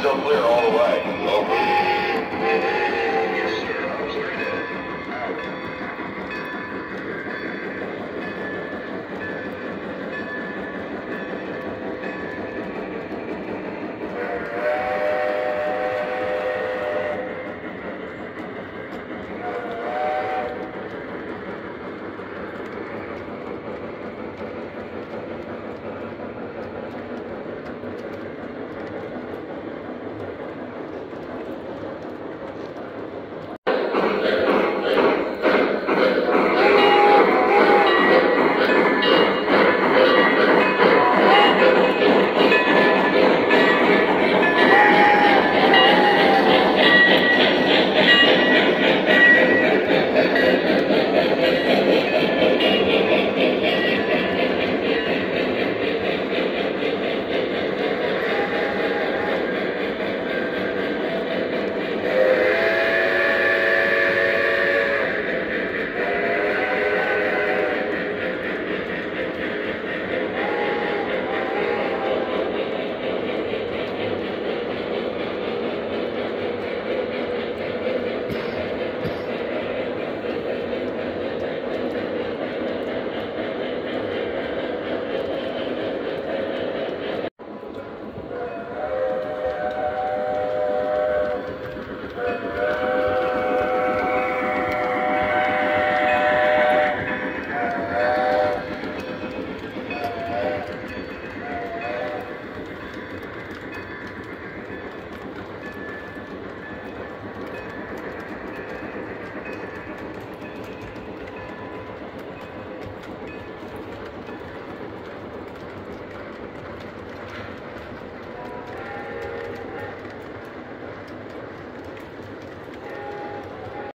still clear all the way.